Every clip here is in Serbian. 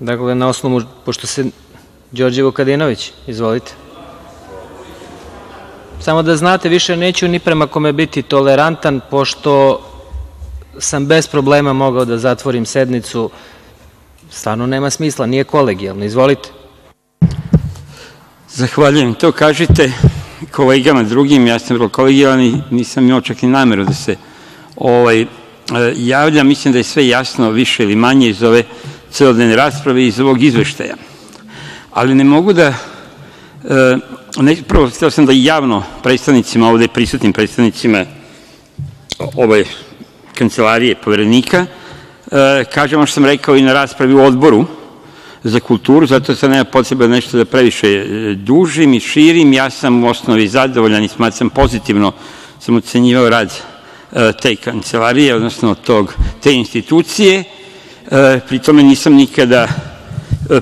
Dakle, na osnovu, pošto se Đorđe Vukadinović, izvolite. Samo da znate, više neću ni prema kome biti tolerantan, pošto sam bez problema mogao da zatvorim sednicu. Stvarno nema smisla, nije kolegijalno. Izvolite. Zahvaljujem. To kažite kolegama drugim, ja sam vrlo kolegijalan i nisam imao čak ni nameru da se ovaj, javljam. Mislim da je sve jasno više ili manje iz ove celodnevne rasprave iz ovog izveštaja. Ali ne mogu da ne, prvo hteo sam da javno predstavnicima ovde prisutnim predstavnicima ove kancelarije poverenika kažem ono što sam rekao i na raspravi u odboru za kulturu, zato sad nema potrebe nešto da previše dužim i širim. Ja sam u osnovi zadovoljan i smatram pozitivno sam ocenjivao rad te kancelarije, odnosno tog, te institucije. Pri tome nisam nikada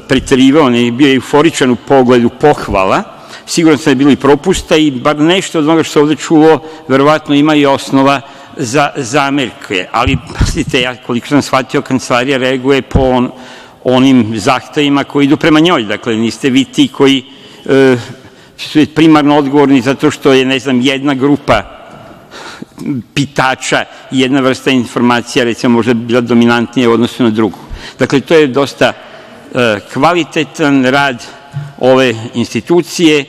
preterivao, ne bio euforičan u pogledu pohvala, siguran sam da je bilo i propusta i bar nešto od onoga što se ovde čulo verovatno ima i osnova za zamerke, ali pazite, koliko sam shvatio, kancelarija reaguje po onim zahtevima koji idu prema njoj, dakle niste vi ti koji su primarno odgovorni zato što je, ne znam, jedna grupa pitača jedna vrsta informacija, recimo, možda bila dominantnija u odnosu na drugu. Dakle, to je dosta kvalitetan rad ove institucije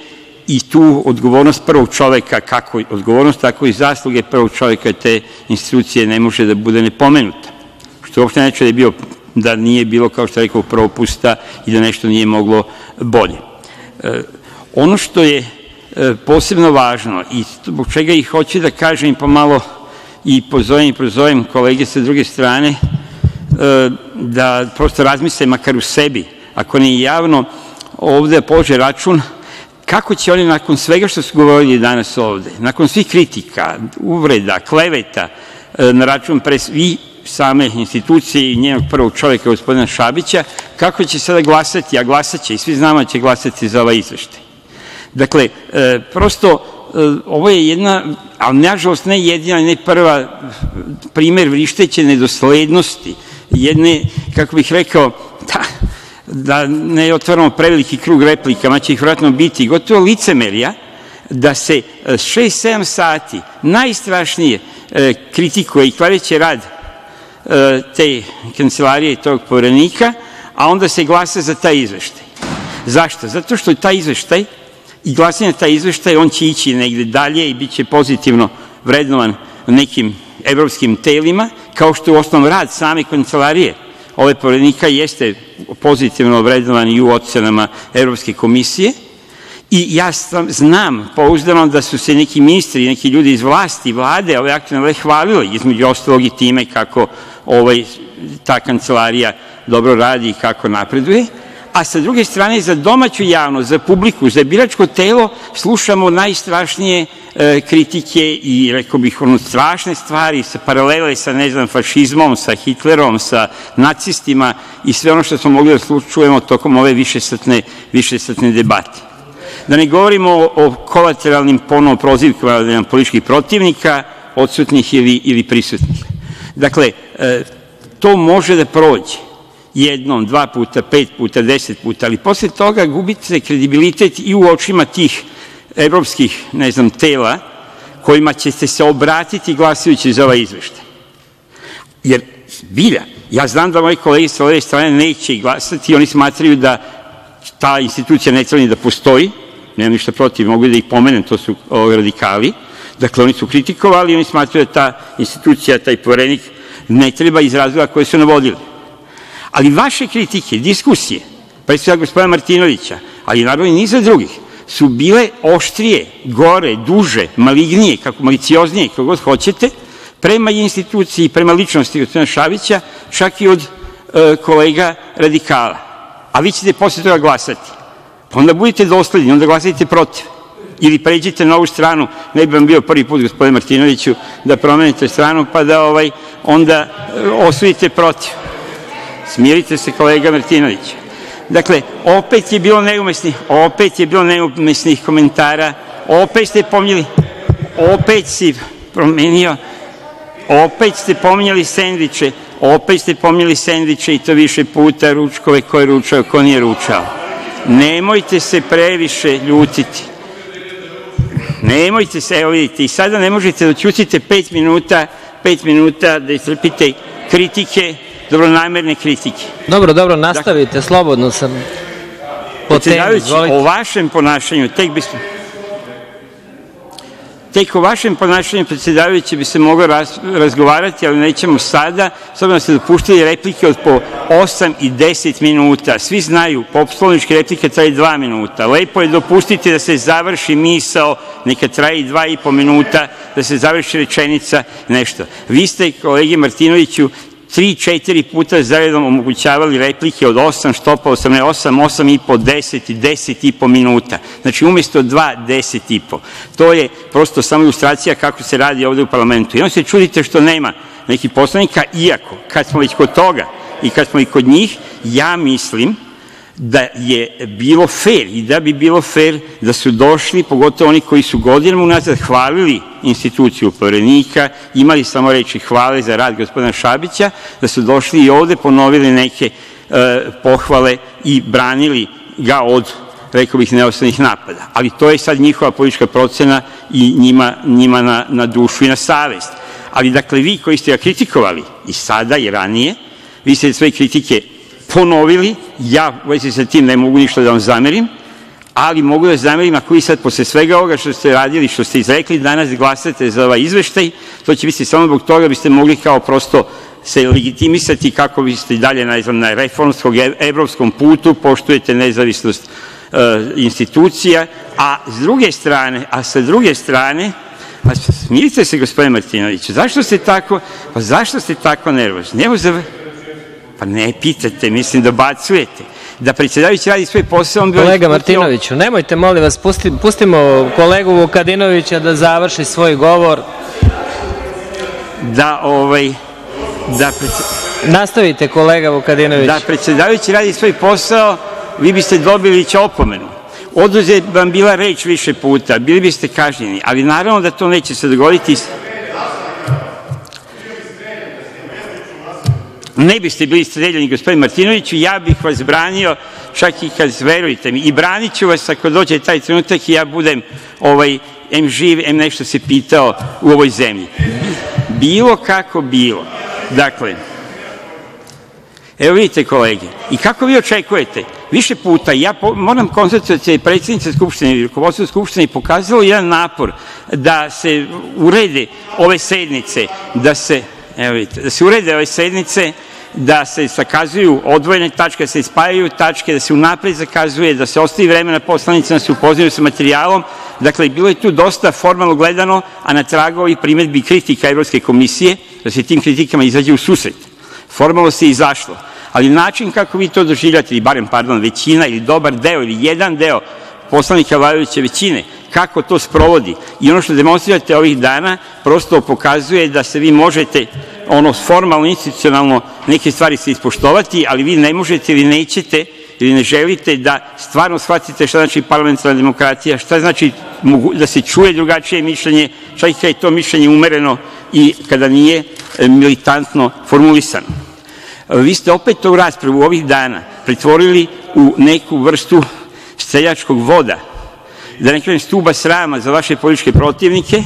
i tu odgovornost prvog čoveka, kako odgovornost, tako i zasluge prvog čoveka te institucije ne može da bude nepomenuta. Što uopšte ne da je bio da nije bilo, kao što rekao, propusta i da nešto nije moglo bolje. Ono što je posebno važno i zbog čega ih hoću da kažem i pomalo i pozovem i prozovem kolege sa druge strane da prosto razmisle makar u sebi, ako ne i javno, ovde polože račun kako će oni nakon svega što su govorili danas ovde, nakon svih kritika, uvreda, kleveta na račun pre i same institucije i njenog prvog čoveka, gospodina Šabića, kako će sada glasati, a glasaće i svi znamo da će glasati za ovaj izveštaj. Dakle, prosto ovo je jedna, ali nažalost ne jedina, ne prva primer vrišteće nedoslednosti, jedne, kako bih rekao, da ne otvaramo preveliki krug replika, ma će ih vjerojatno biti, gotovo licemerja, da se 6-7 sati najstrašnije kritikuje i kleveće rad te kancelarije tog poverenika, a onda se glasa za taj izveštaj. Zašto? Zato što je taj izveštaj i glasanje taj izveštaj, on će ići negde dalje i bit će pozitivno vrednovan nekim evropskim telima, kao što u osnovom rad same kancelarije. Ove poverenika jeste pozitivno vrednovan i u ocenama Evropske komisije. I ja znam pouzdano da su se neki ministri, neki ljudi iz vlasti, vlade, ove aktualne hvalili, između ostalog i time kako ta kancelarija dobro radi i kako napreduje, a sa druge strane za domaću javnost, za publiku, za biračko telo slušamo najstrašnije kritike i rekao bih strašne stvari, sa paralele sa fašizmom, sa Hitlerom, sa nacistima i sve ono što smo mogli da čujemo tokom ove višesatne debate. Da ne govorimo o kolateralnim ponovo prozivkama političkih protivnika, odsutnih ili prisutnih. Dakle, to može da prođe jednom, dva puta, pet puta, deset puta, ali posle toga gubite kredibilitet i u očima tih evropskih, ne znam, tela kojima ćete se obratiti glasajući za ovaj izveštaj. Jer, bilja, ja znam da moji kolege sa ove strane neće glasati, oni smatraju da ta institucija ne treba ni da postoji, nemam ništa protiv, mogu da ih pomenem, to su radikali, dakle, oni su kritikovali, oni smatraju da ta institucija, taj poverenik ne treba iz razloga koje su navodili. Ali vaše kritike, diskusije, pre svega gospodina Martinovića, ali naravno i niza drugih, su bile oštrije, gore, duže, malignije, kako malicioznije, kako god hoćete, prema instituciji, prema ličnosti gospodina Šabića, čak i od kolega radikala. A vi ćete posle toga glasati. Onda budite dosledni, onda glasajte protiv. Ili pređite na ovu stranu, ne bi vam bio prvi put, gospodine Martinoviću, da promenite stranu, pa da onda osudite protiv. Smirite se, kolega Martinović. Dakle, opet je bilo neumesnih, opet je bilo neumesnih komentara, opet ste pominjali, opet si promenio, opet ste pominjali sendviče, opet ste pominjali sendviče i to više puta, ručkove, ko je ručao, ko nije ručao. Nemojte se previše ljutiti. Nemojte se, evo vidite, i sada ne možete da ćutite pet minuta, pet minuta da istrpite kritike, dobronamerne kritike. Dobro, dobro, nastavite, slobodno sam po temi, izvolite. o vašem ponašanju, tek bismo... Tek o vašem ponašanju, predsedavajući, bi se moglo raz- razgovarati, ali nećemo sada, s obzirom da ste dopuštili replike od po 8 i 10 minuta. Svi znaju, poslovničke replike traje 2 minuta. Lepo je dopustiti da se završi misao, neka traje i 2 i po minuta, da se završi rečenica, nešto. Vi ste, kolegi Martinoviću, tri, četiri puta zaredom omogućavali replike od 8, štopalo sam ne 8, 8 i po, 10 i 10 i po minuta. Znači, umesto 2, 10 i po. To je prosto samo ilustracija kako se radi ovde u parlamentu. I onda se čudite što nema nekih poslanika, iako, kad smo već kod toga i kad smo i kod njih, ja mislim da je bilo fair i da bi bilo fair da su došli, pogotovo oni koji su godinama unazad hvalili instituciju poverenika, imali samo reči hvale za rad gospodina Šabića, da su došli i ovde ponovili neke e, pohvale i branili ga od rekao bih, neosnovnih napada. Ali to je sad njihova politička procena i njima, na, dušu i na savest. Ali dakle, vi koji ste ga kritikovali i sada i ranije, vi ste svoje kritike ponovili, ja u vezi sa tim ne mogu ništa da vam zamerim, ali mogu da zamerim ako vi sad posle svega ovoga što ste radili, što ste izrekli danas glasate za ovaj izveštaj, to će biti samo zbog toga da biste mogli kao prosto se legitimisati kako biste dalje na, reformskom evropskom putu poštujete nezavisnost e, institucija, a s druge strane, a sa druge strane, a smirite se gospodine Martinoviću, zašto ste tako, pa zašto ste tako nervozni? Evo za, pa ne pitate, mislim da bacujete. Da predsedavajući radi svoj posao, on bi... Kolega Martinoviću, nemojte, molim vas, pusti, pustimo kolegu Vukadinovića da završi svoj govor. Da, ovaj, da, predse, Nastavite, kolega Vukadinović. da predsedavajući radi svoj posao, vi biste dobili već opomenu. Oduze vam bila reč više puta, bili biste kažnjeni, ali naravno da to neće se dogoditi. Ne biste bili streljani, gospodin Martinoviću, ja bih vas branio, čak i kad, verujte mi, i branit ću vas ako dođe taj trenutak i ja budem ovaj, em živ, em nešto se pitao u ovoj zemlji. Bilo kako bilo. Dakle, Evo vidite kolege, i kako vi očekujete, više puta, ja moram konstatovati da je predsednica Skupštine i rukovodstvo Skupštine pokazalo jedan napor da se urede ove sednice, da se, da se urede ove sednice, da se zakazuju odvojene tačke, da se spajaju tačke, da se unapred zakazuje, da se ostavi vremena poslanicima da se upoznaju sa materijalom. Dakle, bilo je tu dosta formalno gledano, a na tragu ovih primetbi i kritika Evropske komisije, da se tim kritikama izađe u susret. Formalno se izašlo, ali način kako vi to doživljate, ili barem, pardon, većina ili dobar deo ili jedan deo poslanika vladajuće većine, kako to sprovodi i ono što demonstrirate ovih dana prosto pokazuje da se vi možete ono formalno, institucionalno neke stvari se ispoštovati, ali vi ne možete ili nećete ili ne želite da stvarno shvatite šta znači parlamentarna demokratija, šta znači da se čuje drugačije mišljenje, čak i je to mišljenje umereno i kada nije militantno formulisano. Vi ste opet to u raspravu ovih dana pretvorili u neku vrstu streljačkog voda, da ne kažem stuba srama za vaše političke protivnike,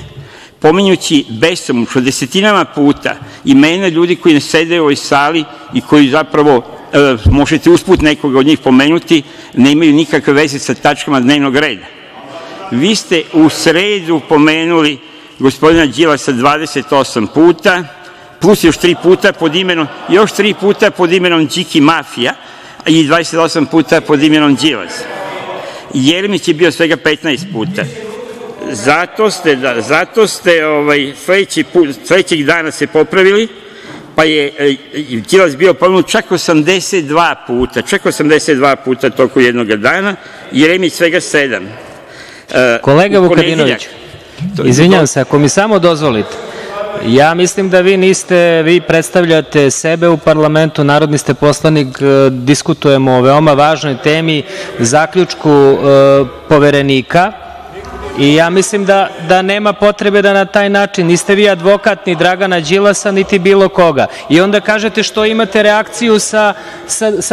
pominjući besomučno desetinama puta imena ljudi koji ne sede u ovoj sali i koji zapravo e, možete usput nekoga od njih pomenuti, ne imaju nikakve veze sa tačkama dnevnog reda. Vi ste u sredu pomenuli gospodina Đilasa 28 puta, plus još tri puta pod imenom, još tri puta pod imenom Điki Mafija i 28 puta pod imenom Đilas. Jeremić je bio svega 15 puta. Zato ste, da, zato ste ovaj, sledeći put, sledećeg dana se popravili, pa je e, Đilas bio pomenut čak 82 puta, čak 82 puta toku jednog dana, Jeremić svega 7. E, Kolega Vukadinović, izvinjam se, ako mi samo dozvolite, mislim da vi niste, vi predstavljate sebe u parlamentu, narodni ste poslanik, diskutujemo o veoma važnoj temi, zaključku e, poverenika I ja mislim da, da nema potrebe da na taj način, niste vi advokat ni Dragana Đilasa, niti bilo koga. I onda kažete što imate reakciju sa,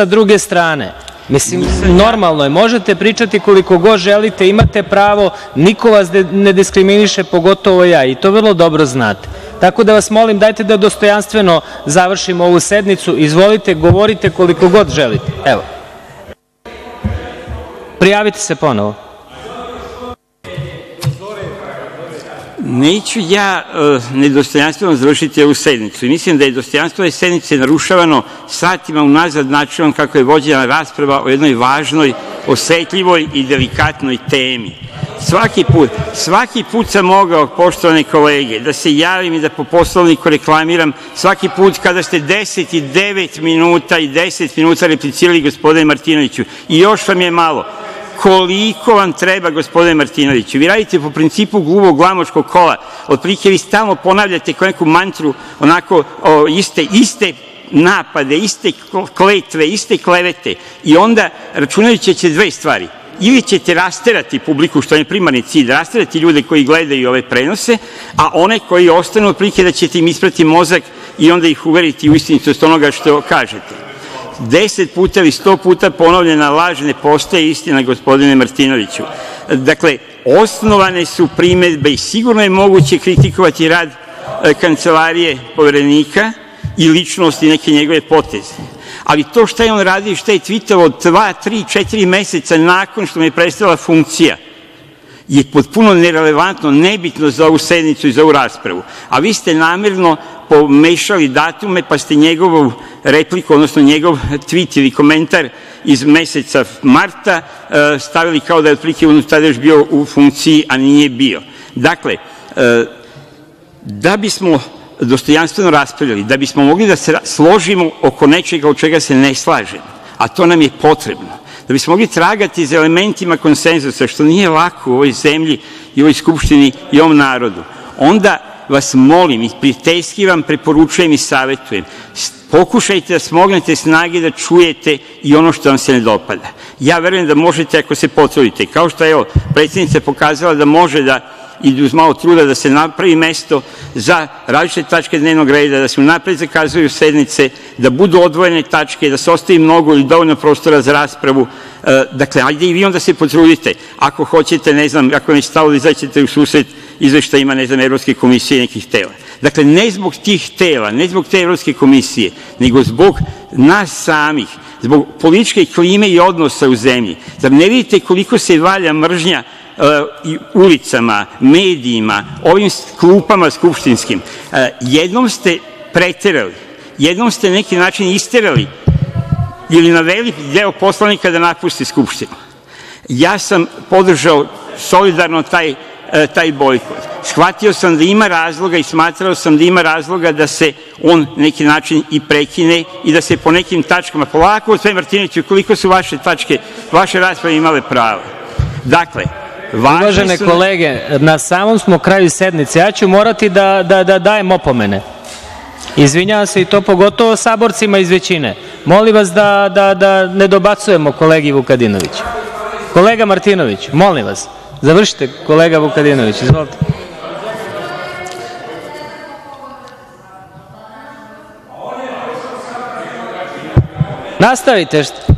druge strane. Mislim, normalno je, možete pričati koliko god želite, imate pravo, niko vas ne diskriminiše, pogotovo ja, i to vrlo dobro znate. Tako da vas molim, dajte da dostojanstveno završimo ovu sednicu. Izvolite, govorite koliko god želite. Evo. Prijavite se ponovo. Neću ja uh, nedostojanstveno završiti ovu sednicu. Mislim da je dostojanstvo ove sednice narušavano satima unazad načinom kako je vođena rasprava o jednoj važnoj, osetljivoj i delikatnoj temi. Svaki put, svaki put sam mogao, poštovane kolege, da se javim i da po poslovniku reklamiram svaki put kada ste 10 i 9 minuta i 10 minuta replicirali gospodine Martinoviću. I još vam je malo koliko vam treba, gospodine Martinoviću. Vi radite po principu gluvog glamočkog kola. Otprilike vi stalno ponavljate kao neku mantru, onako iste, iste napade, iste kletve, iste klevete i onda računajući će dve stvari ili ćete rasterati publiku, što je primarni cilj, rasterati ljude koji gledaju ove prenose, a one koji ostanu, otprilike da ćete im isprati mozak i onda ih uveriti u istinitost onoga što kažete deset puta ili sto puta ponovljena laž ne postaje istina, gospodine Martinoviću. Dakle, osnovane su primetbe i sigurno je moguće kritikovati rad e, kancelarije poverenika i ličnosti neke njegove poteze. Ali to šta je on radio i šta je tvitalo dva, tri, četiri meseca nakon što mu je prestala funkcija, je potpuno nerelevantno, nebitno za ovu sednicu i za ovu raspravu. A vi ste namerno pomešali datume, pa ste njegovu repliku, odnosno njegov tweet ili komentar iz meseca marta e, stavili kao da je otprilike on tada još bio u funkciji, a nije bio. Dakle, e, da bismo dostojanstveno raspravljali, da bismo mogli da se složimo oko nečega od čega se ne slažemo, a to nam je potrebno, da bismo mogli tragati za elementima konsenzusa, što nije lako u ovoj zemlji i ovoj Skupštini i ovom narodu, onda vas molim i prijateljski vam preporučujem i savetujem, pokušajte da smognete snage da čujete i ono što vam se ne dopada. Ja verujem da možete ako se potrudite. Kao što je predsednica pokazala da može da i uz malo truda da se napravi mesto za različite tačke dnevnog reda, da se unapred zakazuju sednice, da budu odvojene tačke, da se ostavi mnogo ili dovoljno prostora za raspravu. E, dakle, ajde i vi onda se potrudite. Ako hoćete, ne znam, ako vam je stalo da izaćete u susret izveštajima, ne znam, Evropske komisije i nekih tela. Dakle, ne zbog tih tela, ne zbog te Evropske komisije, nego zbog nas samih, zbog političke klime i odnosa u zemlji. Zar ne vidite koliko se valja mržnja ulicama, medijima, ovim klupama skupštinskim, jednom ste preterali, jednom ste na neki način isterali ili naveli deo poslanika da napusti Skupštinu. Ja sam podržao solidarno taj, taj bojkot. Shvatio sam da ima razloga i smatrao sam da ima razloga da se on neki način i prekine i da se po nekim tačkama, polako, sve Martinoviću, koliko su vaše tačke, vaše rasprave imale pravo. Dakle, Uvažene kolege, na samom smo kraju sednice. Ja ću morati da, da, da dajem opomene. Izvinjavam se i to pogotovo saborcima iz većine. Molim vas da, da, da ne dobacujemo kolegi Vukadinoviću. Kolega Martinović, molim vas, završite kolega Vukadinović, izvolite. Nastavite što.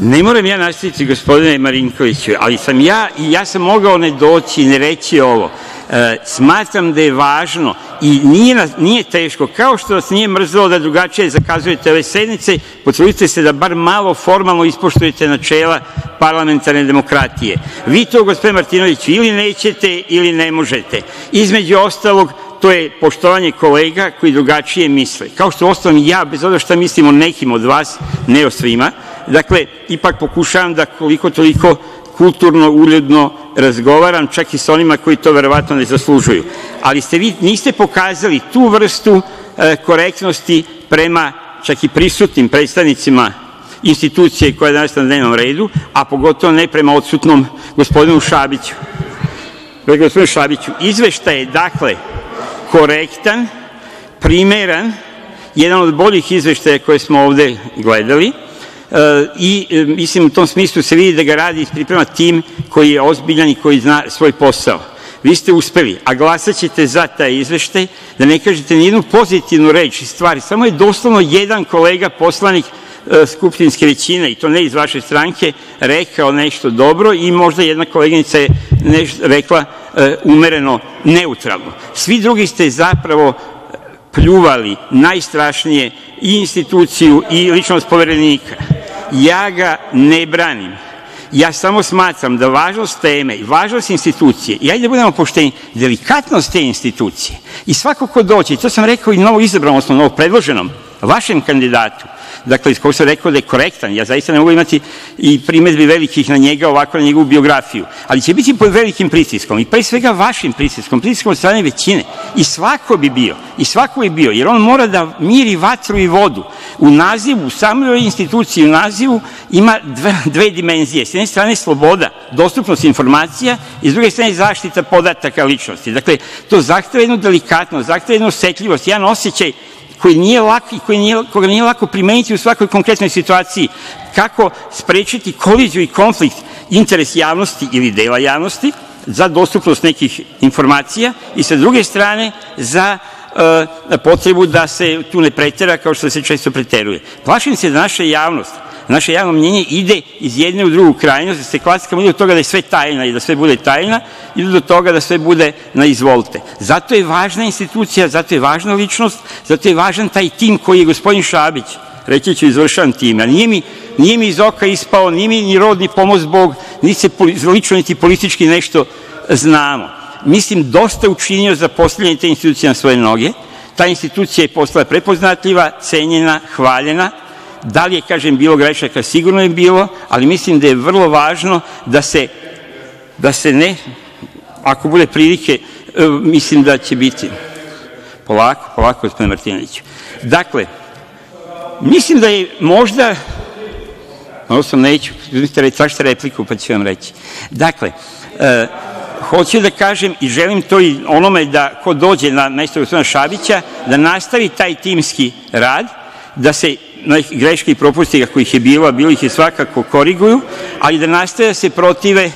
Ne moram ja nastaviti, gospodine Marinkoviću, ali sam ja, i ja sam mogao ne doći, ne reći ovo. E, smatram da je važno i nije, nije teško, kao što vas nije mrzelo da drugačije zakazujete ove sednice, potrudite se da bar malo formalno ispoštujete načela parlamentarne demokratije. Vi to, gospodine Martinoviću, ili nećete ili ne možete. Između ostalog, to je poštovanje kolega koji drugačije misle. Kao što ostalom ja, bez obzira šta mislim o nekim od vas, ne o svima, dakle, ipak pokušavam da koliko toliko kulturno, uljudno razgovaram, čak i sa onima koji to verovatno ne zaslužuju. Ali ste vi niste pokazali tu vrstu e, korektnosti prema čak i prisutnim predstavnicima institucije koja je danas na dnevnom redu, a pogotovo ne prema odsutnom gospodinu Šabiću. Gospodinu Šabiću, izveštaj je, dakle, korektan, primeran, jedan od boljih izveštaja koje smo ovde gledali, i mislim u tom smislu se vidi da ga radi i priprema tim koji je ozbiljan i koji zna svoj posao. Vi ste uspeli, a glasaćete za taj izveštaj, da ne kažete ni jednu pozitivnu reč i stvari. Samo je doslovno jedan kolega poslanik skupštinske većine, i to ne iz vaše stranke, rekao nešto dobro i možda jedna koleginica je rekla umereno neutralno. Svi drugi ste zapravo pljuvali najstrašnije i instituciju i ličnost Poverenika. Ja ga ne branim. Ja samo smatram da važnost teme i važnost institucije, i ajde da budemo pošteni, delikatnost te institucije i svako ko dođe, to sam rekao i novo izabranom, odnosno novo predloženom, vašem kandidatu, dakle, iz kog sam rekao da je korektan, ja zaista ne mogu imati i primedbi velikih na njega, ovako na njegovu biografiju, ali će biti pod velikim pritiskom i pre svega vašim pritiskom, pritiskom od strane većine i svako bi bio, i svako bi bio, jer on mora da miri vatru i vodu. U nazivu, u samoj instituciji, u nazivu ima dve dimenzije. S jedne strane sloboda, dostupnost informacija i s druge strane zaštita podataka ličnosti. Dakle, to zahteva jednu delikatnost, zahteva jednu osetljivost, jedan osećaj koga nije lako primeniti u svakoj konkretnoj situaciji, kako sprečiti koliziju i konflikt interes javnosti ili dela javnosti za dostupnost nekih informacija i sa druge strane za potrebu da se tu ne pretera kao što se često preteruje. Plašim se da naša javnost, naše javno mnjenje ide iz jedne u drugu krajnost, da se klasika od toga da je sve tajna i da sve bude tajna, ide do toga da sve bude na izvolte. Zato je važna institucija, zato je važna ličnost, zato je važan taj tim koji je gospodin Šabić, reći ću izvršan tim, a nije mi, iz oka ispao, nije mi ni rod, ni pomoz Bog, ni se lično, niti politički nešto znamo. Mislim, dosta učinio za postavljanje te institucije na svoje noge. Ta institucija je postala prepoznatljiva, cenjena, hvaljena. Da li je, kažem, bilo grešaka? Sigurno je bilo, ali mislim da je vrlo važno da se, da se ne, ako bude prilike, mislim da će biti. Polako, polako, gospodine Martinoviću. Dakle, mislim da je možda, sam neću, tražite repliku pa ću vam reći. Dakle, hoću da kažem i želim to i onome da ko dođe na mesto gospodina Šabića, da nastavi taj timski rad, da se greške i propusti kojih je bilo, a bilo ih je svakako, koriguju, ali da nastave da se protive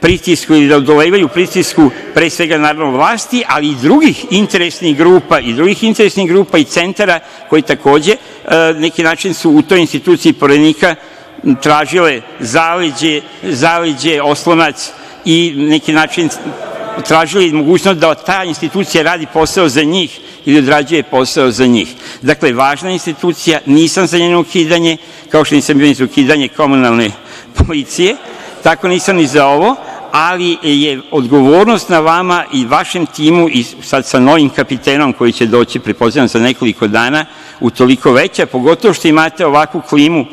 pritisku ili da odolevaju pritisku pre svega naravno vlasti, ali i drugih interesnih grupa i drugih interesnih grupa i centara koji takođe neki način su u toj instituciji Poverenika tražile zaleđe, oslonac i neki način tražili mogućnost da ta institucija radi posao za njih ili odrađuje posao za njih. Dakle, važna institucija, nisam za njeno ukidanje, kao što nisam bio ni za ukidanje komunalne policije, tako nisam ni za ovo, ali je odgovornost na vama i vašem timu i sad sa novim kapitenom koji će doći, pretpostavljam, za nekoliko dana, utoliko veća, pogotovo što imate ovakvu klimu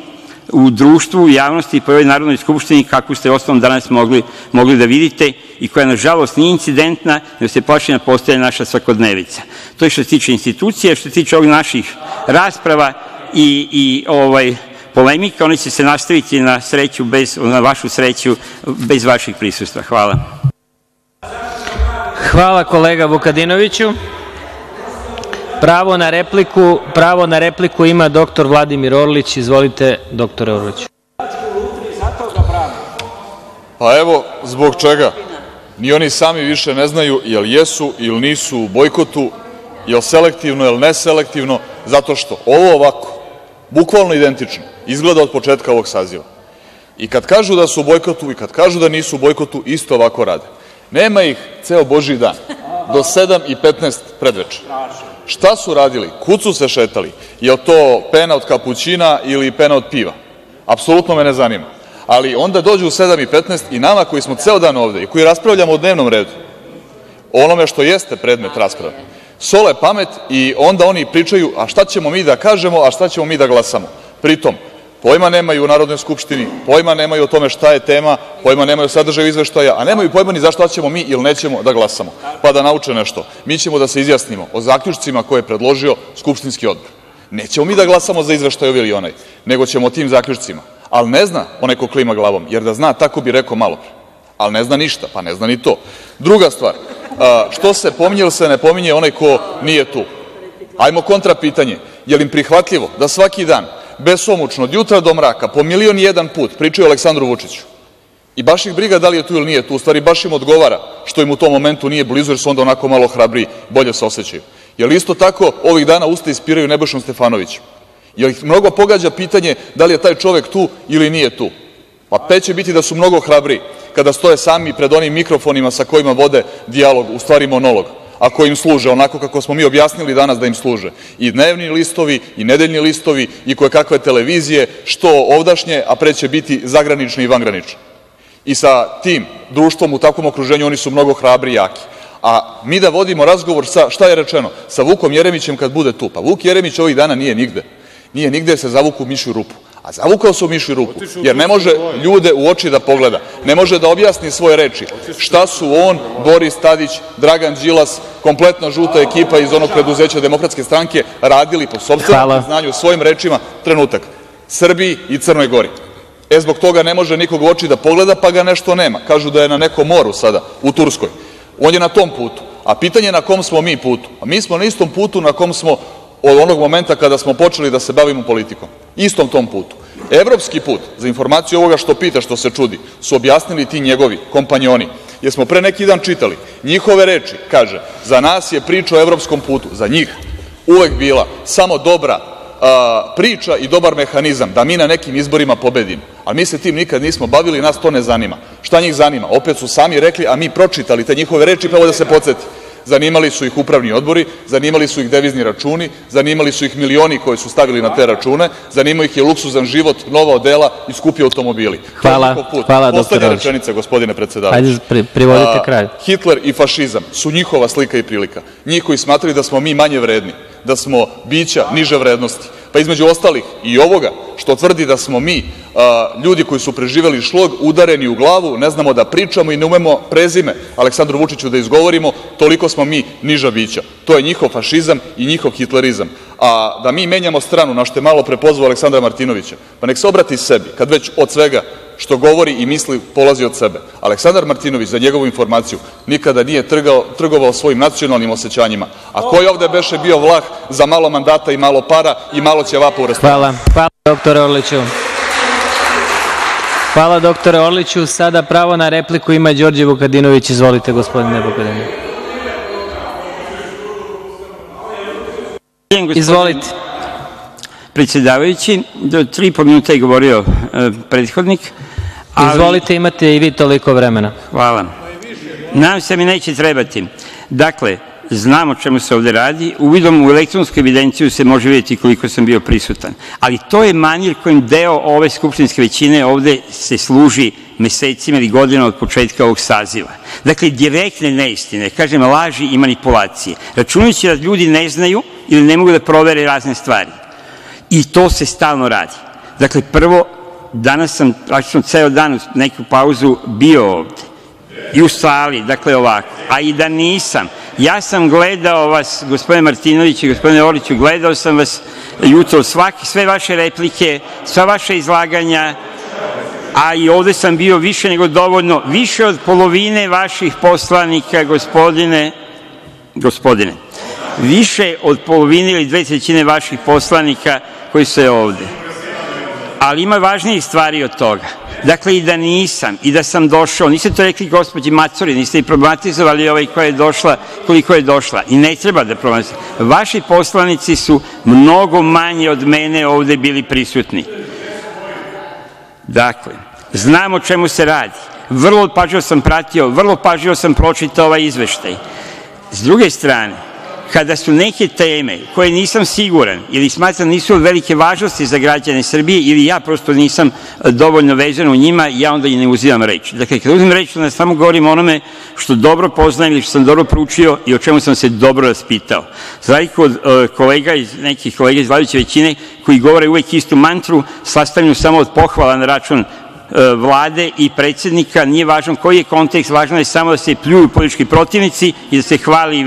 u društvu, u javnosti i po ovoj Narodnoj skupštini, kakvu ste ostalom danas mogli da vidite i koja, nažalost, nije incidentna, nego se plaši da postaje naša svakodnevica. To je što se tiče institucije. Što se tiče ovih naših rasprava i polemika, one će se nastaviti na sreću, na vašu sreću, bez vašeg prisustva. Hvala. Hvala, kolega Vukadinoviću. Pravo na repliku ima dr Vladimir Orlić. Izvolite, dr Orliću. Pa evo zbog čega. Ni oni sami više ne znaju jel jesu ili nisu u bojkotu, jel selektivno ili neselektivno, zato što ovo ovako, bukvalno identično, izgleda od početka ovog saziva. I kad kažu da su u bojkotu i kad kažu da nisu u bojkotu, isto ovako rade. Nema ih ceo božiji dan, do 7.15 predveče. Šta su radili? Kud su se šetali? Jel to pena od kapućina ili pena od piva? Apsolutno me ne zanima. Ali onda dođu u 7.15 i nama koji smo ceo dan ovde i koji raspravljamo o dnevnom redu, onome što jeste predmet rasprave, sole pamet i onda oni pričaju a šta ćemo mi da kažemo, a šta ćemo mi da glasamo. Pritom, pojma nemaju u Narodnoj skupštini, pojma nemaju o tome šta je tema, pojma nemaju o sadržaju izveštaja, a nemaju pojma ni za šta ćemo mi ili nećemo da glasamo, pa da nauče nešto. Mi ćemo da se izjasnimo o zaključcima koje je predložio skupštinski odbor. Nećemo mi da glasamo za izveštaj ovaj ili onaj, nego ćemo o tim zaključcima. Ali ne zna onaj ko klima glavom, jer da zna, tako bi rekao malopre. Ali ne zna ništa, pa ne zna ni to. Druga stvar, što se pominje ili se ne pominje onaj ko nije tu? Hajmo kontra pitanje. Je li im prihvatljivo da svaki dan besomučno od jutra do mraka po milion i jedan put pričaju o Aleksandru Vučiću i baš ih briga da li je tu ili nije tu, u stvari baš im odgovara što im u tom momentu nije blizu, jer su onda onako malo hrabriji, bolje se osećaju. Jel isto tako ovih dana usta ispiraju Nebojšom Stefanoviću? Jel ih mnogo pogađa pitanje da li je taj čovek tu ili nije tu? Pa pe će biti da su mnogo hrabriji kada stoje sami pred onim mikrofonima sa kojima vode dijalog, u stvari monolog, a koji im služe onako kako smo mi objasnili danas da im služe. I dnevni listovi, i nedeljni listovi, i koje kakve televizije, što ovdašnje, a pre će biti zagranični i vangranični. I sa tim društvom u takvom okruženju oni su mnogo hrabri i jaki. A mi da vodimo razgovor sa, šta je rečeno, sa Vukom Jeremićem kad bude tu. Pa Vuk Jeremić ovih dana nije nigde. Nije nigde se zavuku mišju rupu. A zavukao se u mišju rupu, jer ne može ljude u oči da pogleda, ne može da objasni svoje reči. Šta su on, Boris Tadić, Dragan Đilas, kompletna žuta ekipa iz onog preduzeća Demokratske stranke radili po sopstvenom znanju, svojim rečima, trenutak, Srbiji i Crnoj Gori. E, zbog toga ne može nikog u oči da pogleda, pa ga nešto nema. Kažu da je na nekom moru sada, u Turskoj. On je na tom putu. A pitanje na kom smo mi putu? A mi smo na istom putu na kom smo od onog momenta kada smo počeli da se bavimo politikom. Istom tom putu. Evropski put, za informaciju ovoga što pita, što se čudi, su objasnili ti njegovi kompanjoni. Jer smo pre neki dan čitali njihove reči, kaže, za nas je priča o evropskom putu, za njih, uvek bila samo dobra priča i dobar mehanizam da mi na nekim izborima pobedimo. Ali mi se tim nikad nismo bavili, nas to ne zanima. Šta njih zanima? Opet su sami rekli, a mi pročitali te njihove reči, pa ovo da se podsjeti. Zanimali su ih upravni odbori, zanimali su ih devizni računi, zanimali su ih milioni koje su stavili na te račune, zanimao ih je luksuzan život, nova odela i skupi automobili. Hvala, hvala Poslednja rečenica, gospodine predsedavajući. Hitler i fašizam su njihova slika i prilika. Njih koji smatraju da smo mi manje vredni, da smo bića niže vrednosti pa između ostalih i ovoga što tvrdi da smo mi ljudi koji su preživeli šlog udareni u glavu, ne znamo da pričamo i ne umemo prezime Aleksandru Vučiću da izgovorimo, toliko smo mi niža bića. To je njihov fašizam i njihov hitlerizam. A da mi menjamo stranu, na što je malo prepozvao Aleksandra Martinovića, pa nek se obrati sebi, kad već od svega što govori i misli polazi od sebe. Aleksandar Martinović, za njegovu informaciju, nikada nije trgovao svojim nacionalnim osjećanjima. A ko je ovde beše bio vlah za malo mandata i malo para i malo ćevapa u restoranu? Hvala. Hvala, doktore Orliću. Hvala, doktore Orliću. Sada pravo na repliku ima Đorđe Vukadinović. Izvolite, gospodine Vukadinović. Izvolite predsedavajući. Do tri i po minuta je govorio e, prethodnik. Izvolite, imate i vi toliko vremena. Hvala. Nadam se da mi neće trebati. Znam o čemu se ovde radi. Uvidom u elektronsku evidenciju se može vidjeti koliko sam bio prisutan. Ali to je manir kojim deo ove skupštinske većine ovde se služi mesecima ili godina od početka ovog saziva. Dakle, direktne neistine, kažem, laži i manipulacije. Računajući da ljudi ne znaju ili ne mogu da provere razne stvari. I to se stalno radi. Dakle, prvo, danas sam praktično ceo dan neku pauzu bio ovde i u sali, dakle ovako, a i da nisam, ja sam gledao vas, gospodine Martinović i gospodine Orliću, gledao sam vas jutro, svaki, sve vaše replike, sva vaša izlaganja, a i ovde sam bio više nego dovoljno, više od polovine vaših poslanika, gospodine, gospodine, više od polovine ili dve trećine vaših poslanika koji su ovde. Ali ima važnijih stvari od toga. Dakle, i da nisam, i da sam došao, niste to rekli gospođi Macori, niste i problematizovali ovaj koja je došla, koliko je došla. I ne treba da problematizovali. Vaši poslanici su mnogo manje od mene ovde bili prisutni. Dakle, znam o čemu se radi. Vrlo pažljivo sam pratio, vrlo pažljivo sam pročitao ovaj izveštaj. S druge strane, kada su neke teme koje nisam siguran ili smatram nisu od velike važnosti za građane Srbije ili ja prosto nisam dovoljno vezan u njima, ja onda i ne uzimam reč. Dakle, kada uzim reč, onda samo govorim o onome što dobro poznajem ili što sam dobro proučio i o čemu sam se dobro raspitao. Za razliku od uh, kolega iz, nekih kolega iz vladajuće većine koji govore uvek istu mantru, sastavljenu samo od pohvala na račun E, Vlade i predsednika, nije važno koji je kontekst, važno je samo da se pljuju politički protivnici i da se hvali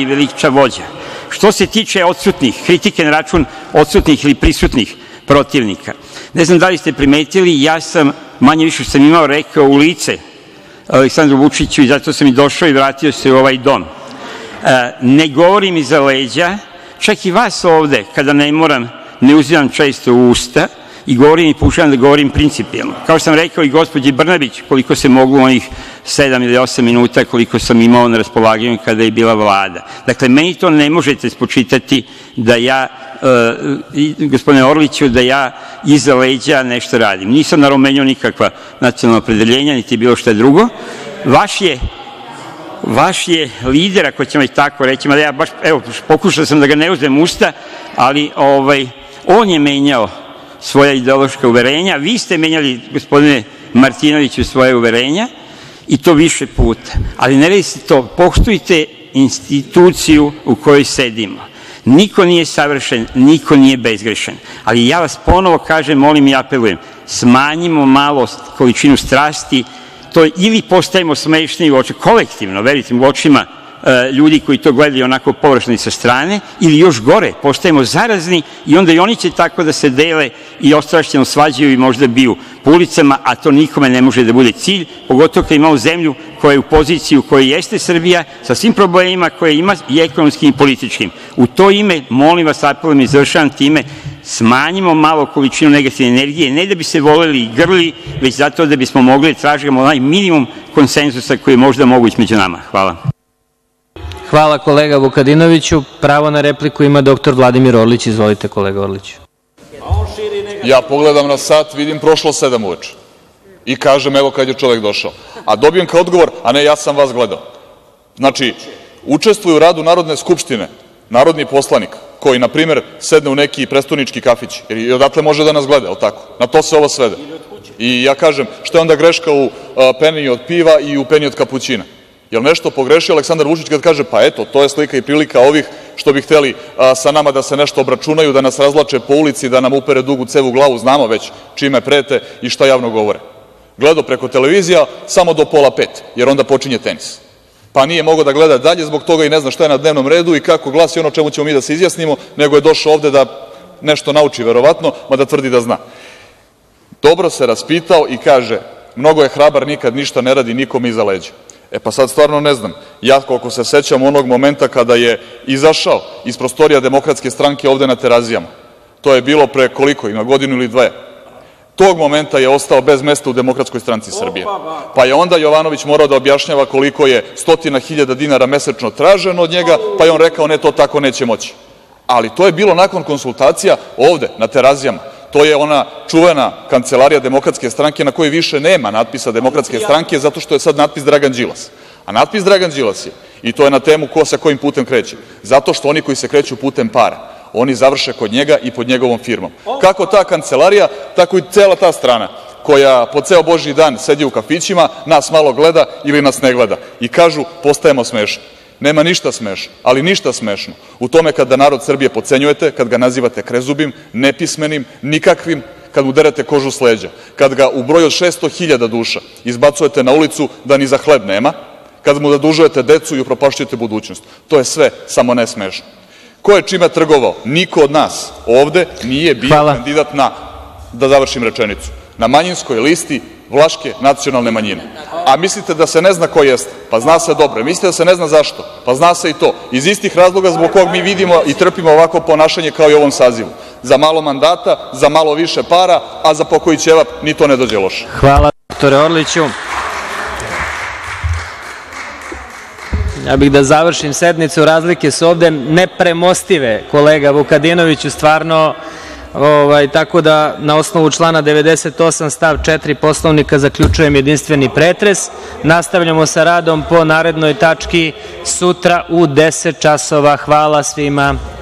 i veliča vođa. Što se tiče odsutnih, kritike na račun odsutnih ili prisutnih protivnika, ne znam da li ste primetili, ja sam, manje više sam imao rekao u lice Aleksandru Vučiću i zato sam i došao i vratio se u ovaj dom. E, ne govorim iza leđa, čak i vas ovde, kada ne moram ne uzimam često u usta i govorim i pokušavam da govorim principijelno. Kao što sam rekao i gospođi Brnabić, koliko se mogu onih sedam ili osam minuta koliko sam imao na raspolaganju kada je bila Vlada. Dakle, meni to ne možete spočitati da ja, e, gospodine Orliću, da ja iza leđa nešto radim. Nisam naromenio nikakva nacionalna opredeljenja, niti bilo šta drugo. Vaš je vaš je lider, ako ćemo i tako reći, mada ja baš, evo, pokušao sam da ga ne uzem usta, ali ovaj, on je menjao svoja ideološka uverenja, vi ste menjali, gospodine Martinoviću, svoje uverenja i to više puta. Ali ne radi se to, poštujte instituciju u kojoj sedimo. Niko nije savršen, niko nije bezgrešan. Ali ja vas ponovo kažem, molim i apelujem, smanjimo malo količinu strasti, to ili postajemo smešni u oči, kolektivno, verite u očima ljudi koji to gledaju onako površno sa strane ili još gore, postajemo zarazni i onda i oni će tako da se dele i ostrašćeno svađaju i možda biju po ulicama, a to nikome ne može da bude cilj, pogotovo kad imamo zemlju koja je u poziciji u kojoj jeste Srbija, sa svim problemima koje ima i ekonomskim i političkim. U to ime, molim vas, apelujem i završavam time, smanjimo malo količinu negativne energije, ne da bi se voleli i grli, već zato da bismo mogli da tražimo onaj minimum konsenzusa koji je možda moguć među nama. Hvala. Hvala kolega Vukadinoviću. Pravo na repliku ima dr Vladimir Orlić. Izvolite kolega Orliću. Ja pogledam na sat, vidim prošlo sedam uveče i kažem evo kad je čovek došao. A dobijem kao odgovor, a ne ja sam vas gledao. Znači, učestvuje u radu Narodne skupštine narodni poslanik koji, na primer, sedne u neki prestonički kafić i odatle može da nas gleda, je tako? Na to se ovo svede. I ja kažem, što je onda greška u peni od piva i u peni od kapućina? Jel nešto pogrešio Aleksandar Vučić kad kaže pa eto, to je slika i prilika ovih što bi hteli sa nama da se nešto obračunaju, da nas razlače po ulici, da nam upere dugu cevu u glavu, znamo već čime prete i šta javno govore. Gledao preko televizija samo do pola pet, jer onda počinje tenis. Pa nije mogao da gleda dalje zbog toga i ne zna šta je na dnevnom redu i kako glasi ono čemu ćemo mi da se izjasnimo, nego je došao ovde da nešto nauči verovatno, mada tvrdi da zna. Dobro se raspitao i kaže, mnogo je hrabar, nikad ništa ne radi nikome iza leđa. E pa sad stvarno ne znam. Ja koliko se sećam onog momenta kada je izašao iz prostorija Demokratske stranke ovde na Terazijama, to je bilo pre koliko, ima godinu ili dve, tog momenta je ostao bez mesta u Demokratskoj stranci Srbije. Pa je onda Jovanović morao da objašnjava koliko je stotina hiljada dinara mesečno traženo od njega, pa je on rekao ne, to tako neće moći. Ali to je bilo nakon konsultacija ovde, na Terazijama. To je ona čuvena kancelarija Demokratske stranke na kojoj više nema natpisa Demokratske stranke zato što je sad natpis Dragan Đilas. A natpis Dragan Đilas je, i to je na temu ko sa kojim putem kreće, zato što oni koji se kreću putem para, oni završe kod njega i pod njegovom firmom. Kako ta kancelarija, tako i cela ta strana koja po ceo Božji dan sedi u kafićima, nas malo gleda ili nas ne gleda i kažu postajemo smešni. Nema ništa smešno, ali ništa smešno u tome kada narod Srbije pocenjujete, kad ga nazivate krezubim, nepismenim, nikakvim, kad mu derete kožu s leđa, kad ga u broju od 600.000 duša izbacujete na ulicu da ni za hleb nema, kad mu zadužujete decu i upropašćujete budućnost. To je sve, samo ne smešno. Ko je čime trgovao? Niko od nas ovde nije bio Hvala. kandidat na, da završim rečenicu, na manjinskoj listi vlaške nacionalne manjine. A mislite da se ne zna ko jeste? Pa zna se dobro. Mislite da se ne zna zašto? Pa zna se i to. Iz istih razloga zbog kog mi vidimo i trpimo ovako ponašanje kao i u ovom sazivu. Za malo mandata, za malo više para, a za pokoji ćevap ni to ne dođe loše. Hvala, doktore Orliću. Ja bih da završim sednicu. Razlike su ovde nepremostive, kolega Vukadinoviću, stvarno tako da na osnovu člana 98 stav 4 Poslovnika zaključujem jedinstveni pretres. Nastavljamo sa radom po narednoj tački sutra u 10 časova. Hvala svima.